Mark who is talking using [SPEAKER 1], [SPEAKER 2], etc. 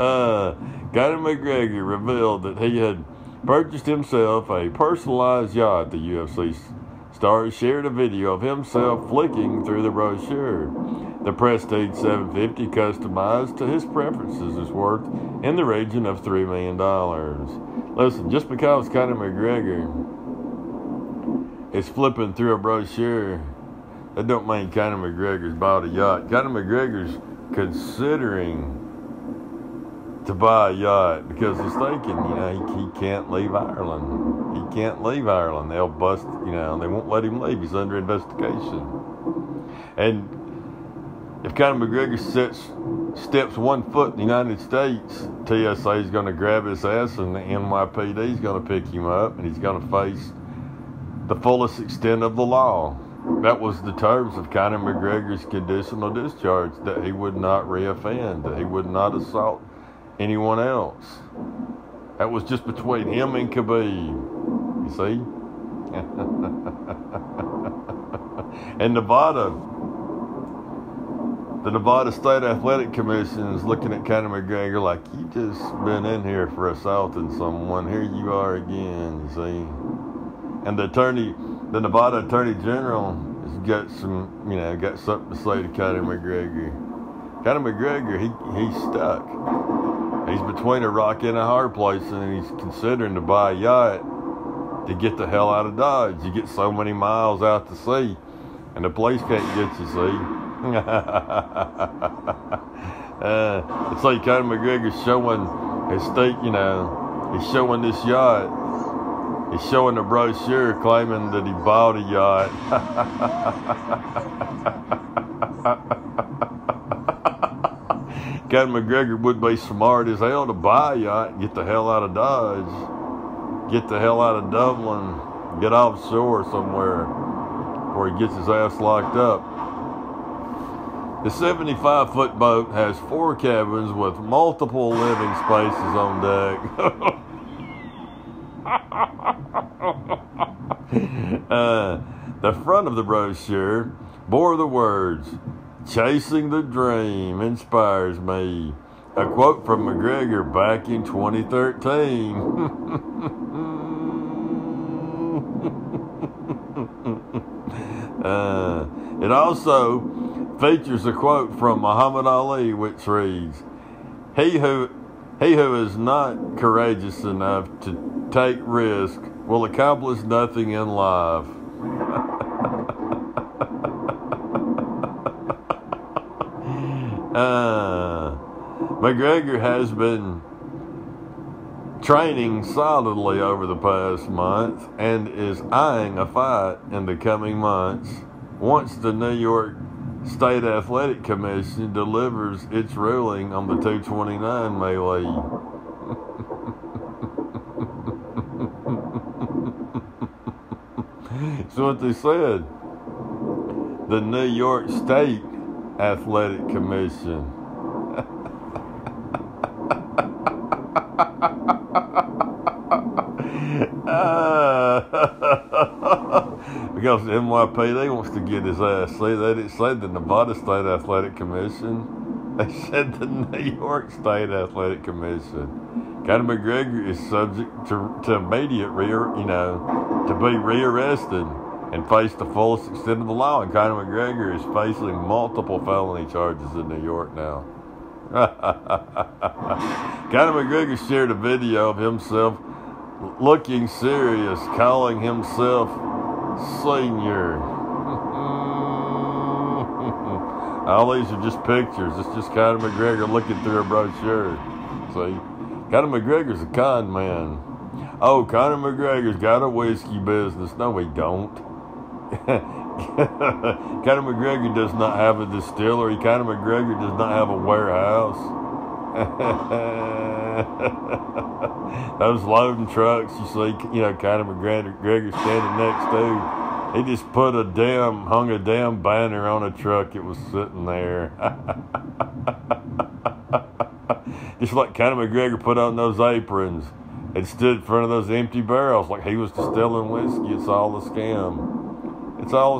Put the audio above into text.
[SPEAKER 1] uh, Conor McGregor revealed that he had purchased himself a personalized yacht. The UFC star shared a video of himself flicking through the brochure. The Prestige 750, customized to his preferences, is worth in the region of $3 million. Listen, just because Conor McGregor is flipping through a brochure, that don't mean Conor McGregor's bought a yacht. Conor McGregor's considering to buy a yacht because he's thinking, you know, he, he can't leave Ireland. He can't leave Ireland. They'll bust, you know, they won't let him leave. He's under investigation. And if Conor McGregor sets, steps one foot in the United States, TSA is going to grab his ass and the NYPD is going to pick him up and he's going to face the fullest extent of the law. That was the terms of Conor McGregor's conditional discharge that he would not reoffend, that he would not assault anyone else. That was just between him and Khabib. You see? and Nevada, the Nevada State Athletic Commission is looking at Conor McGregor like, you just been in here for assaulting someone. Here you are again, you see? And the attorney, the Nevada Attorney General has got some, you know, got something to say to Conor McGregor. Conor McGregor, he, he's stuck. He's between a rock and a hard place, and he's considering to buy a yacht to get the hell out of Dodge. You get so many miles out to sea, and the police can't get you, see. uh, it's like Conor McGregor's showing his state, you know, he's showing this yacht. He's showing the brochure claiming that he bought a yacht. Conor McGregor would be smart as hell to buy a yacht get the hell out of Dodge, get the hell out of Dublin, get offshore somewhere before he gets his ass locked up. The 75 foot boat has four cabins with multiple living spaces on deck. uh, the front of the brochure bore the words Chasing the Dream inspires me. A quote from McGregor back in 2013. uh, it also features a quote from Muhammad Ali, which reads, "He who he who is not courageous enough to take risk will accomplish nothing in life." Uh, McGregor has been training solidly over the past month and is eyeing a fight in the coming months once the New York State Athletic Commission delivers its ruling on the 229 melee. That's what they said. The New York State Athletic Commission. because the NYPD wants to get his ass. See, they didn't say the Nevada State Athletic Commission. They said the New York State Athletic Commission. Conor McGregor is subject to, to immediate rear, you know, to be rearrested and face the fullest extent of the law. And Conor McGregor is facing multiple felony charges in New York now. Conor McGregor shared a video of himself looking serious, calling himself senior. All these are just pictures. It's just Conor McGregor looking through a brochure. See? Conor McGregor's a con man. Oh, Conor McGregor's got a whiskey business. No, he don't. Conor McGregor does not have a distillery. Conor McGregor does not have a warehouse. Those loading trucks you see, you know, Conor McGregor standing next to. He just put a damn, hung a damn banner on a truck. It was sitting there. just like Conor McGregor put on those aprons and stood in front of those empty barrels like he was distilling whiskey. It's all a scam. It's all